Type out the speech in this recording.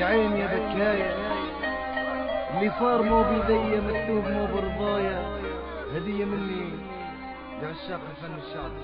يا عيني يا بكاية. اللي صار مو بيدي مكتوب مو برضايا هدية مني لعشاق الفن الشعبي.